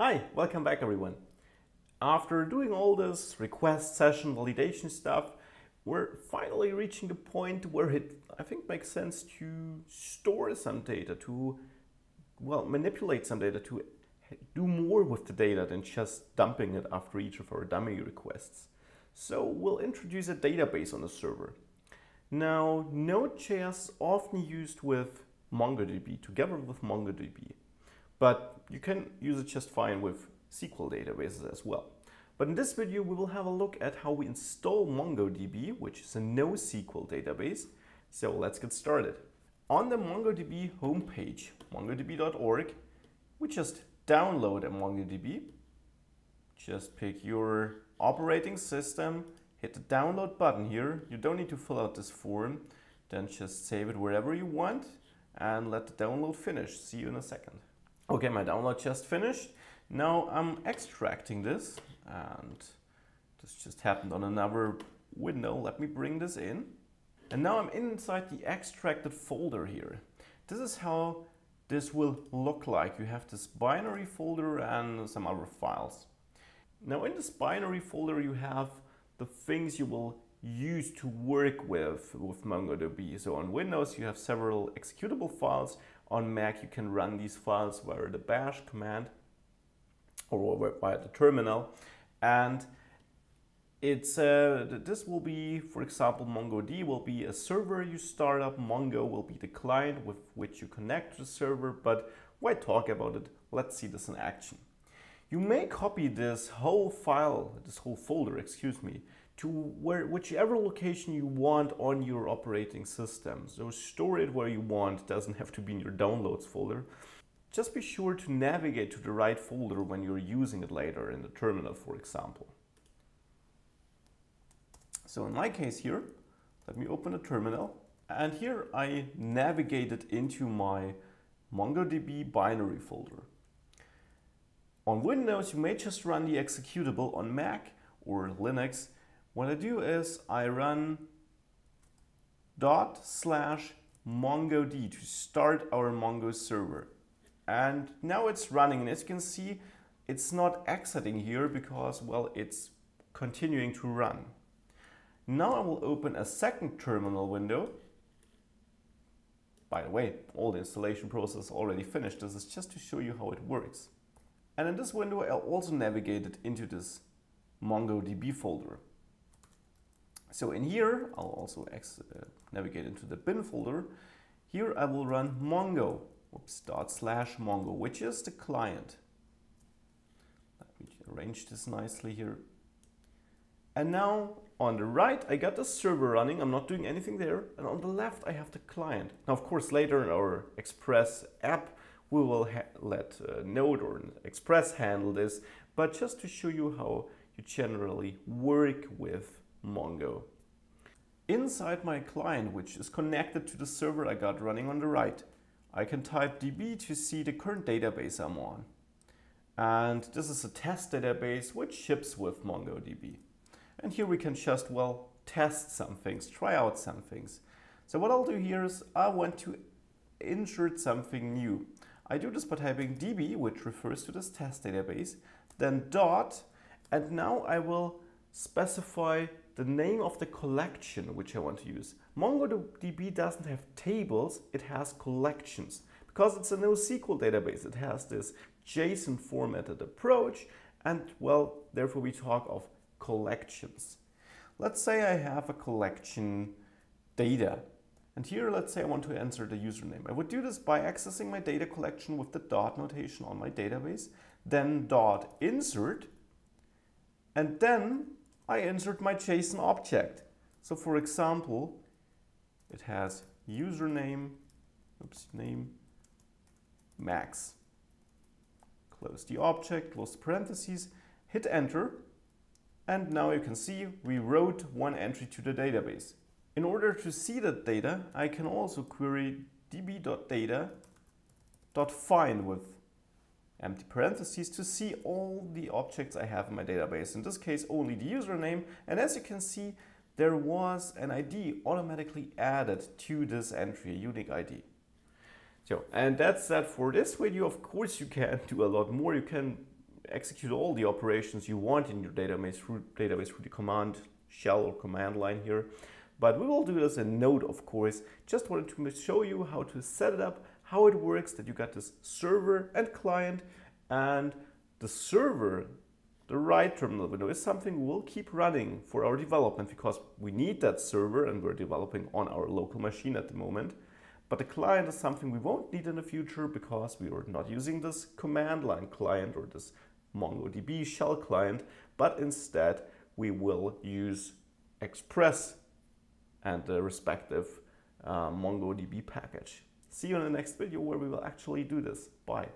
Hi, welcome back everyone. After doing all this request session validation stuff, we're finally reaching the point where it, I think, makes sense to store some data, to, well, manipulate some data, to do more with the data than just dumping it after each of our dummy requests. So we'll introduce a database on the server. Now, Node.js often used with MongoDB, together with MongoDB, but you can use it just fine with SQL databases as well. But in this video, we will have a look at how we install MongoDB, which is a NoSQL database. So let's get started. On the MongoDB homepage, mongodb.org, we just download a MongoDB. Just pick your operating system, hit the download button here. You don't need to fill out this form. Then just save it wherever you want and let the download finish. See you in a second. Okay, my download just finished. Now I'm extracting this and this just happened on another window. Let me bring this in. And now I'm inside the extracted folder here. This is how this will look like. You have this binary folder and some other files. Now in this binary folder you have the things you will use to work with with MongoDB. So on Windows you have several executable files. On Mac you can run these files via the bash command or via the terminal. And it's uh, this will be, for example, MongoD will be a server you start up. Mongo will be the client with which you connect to the server. But why talk about it? Let's see this in action. You may copy this whole file, this whole folder, excuse me, to where, whichever location you want on your operating system. So store it where you want, doesn't have to be in your downloads folder. Just be sure to navigate to the right folder when you're using it later in the terminal, for example. So in my case here, let me open a terminal and here I navigated into my MongoDB binary folder. On Windows, you may just run the executable on Mac or Linux. What I do is I run dot slash mongod to start our Mongo server. And now it's running. And as you can see, it's not exiting here because, well, it's continuing to run. Now I will open a second terminal window. By the way, all the installation process already finished. This is just to show you how it works. And in this window, I also navigated into this MongoDB folder. So in here, I'll also uh, navigate into the bin folder. Here I will run mongo, whoops, dot slash mongo, which is the client. Let me arrange this nicely here. And now on the right, I got the server running. I'm not doing anything there. And on the left, I have the client. Now, of course, later in our Express app, we will let uh, Node or Express handle this. But just to show you how you generally work with Mongo. Inside my client, which is connected to the server I got running on the right, I can type db to see the current database I'm on. And this is a test database which ships with MongoDB. And here we can just, well, test some things, try out some things. So what I'll do here is I want to insert something new. I do this by typing db, which refers to this test database, then dot, and now I will specify the name of the collection which I want to use. MongoDB doesn't have tables, it has collections. Because it's a NoSQL database, it has this JSON formatted approach, and well, therefore we talk of collections. Let's say I have a collection data. And here, let's say I want to enter the username. I would do this by accessing my data collection with the dot notation on my database, then dot insert, and then I insert my JSON object. So for example, it has username, oops, name, max. Close the object, close the parentheses, hit enter, and now you can see we wrote one entry to the database. In order to see that data, I can also query db.data.find with empty parentheses to see all the objects I have in my database. In this case, only the username. And as you can see, there was an ID automatically added to this entry, a unique ID. So, and that's that for this video. Of course, you can do a lot more. You can execute all the operations you want in your database through, database through the command shell or command line here. But we will do this in Node, of course. Just wanted to show you how to set it up, how it works, that you got this server and client, and the server, the right terminal window, is something we'll keep running for our development because we need that server and we're developing on our local machine at the moment. But the client is something we won't need in the future because we are not using this command line client or this MongoDB shell client, but instead we will use Express and the respective uh, MongoDB package. See you in the next video where we will actually do this. Bye.